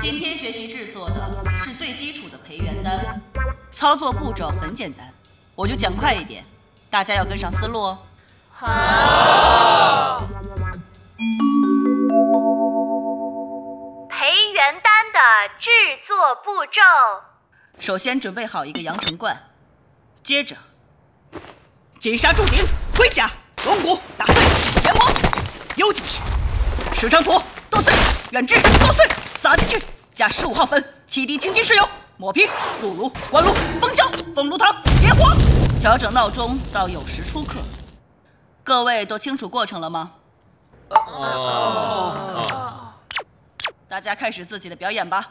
今天学习制作的是最基础的培元丹，操作步骤很简单，我就讲快一点，大家要跟上思路哦。好。培元丹的制作步骤：首先准备好一个阳城罐，接着金沙铸鼎、盔甲、龙骨打碎、研磨，丢进去；石菖蒲剁碎、远志剁碎，撒进去，加十五号粉，七滴清金石油，抹平，入炉关炉封胶，封炉膛点火，调整闹钟到酉时出课。各位都清楚过程了吗？哦。大家开始自己的表演吧。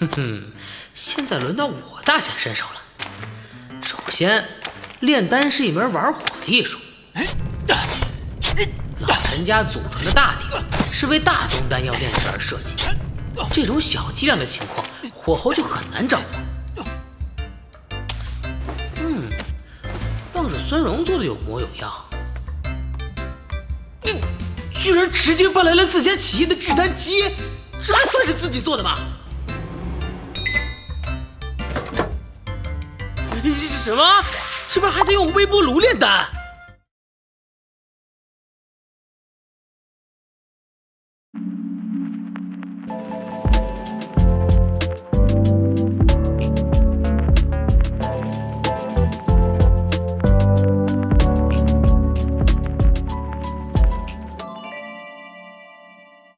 哼哼，现在轮到我大显身手了。首先，炼丹是一门玩火的艺术。老陈家祖传的大鼎是为大宗丹药炼制而设计，这种小剂量的情况，火候就很难掌握。嗯，倒是孙荣做的有模有样。你居然直接搬来了自家企业的制丹机！这还算是自己做的吗？什么？这边还得用微波炉炼丹？